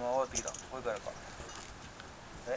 今上がってきた。これからか。え？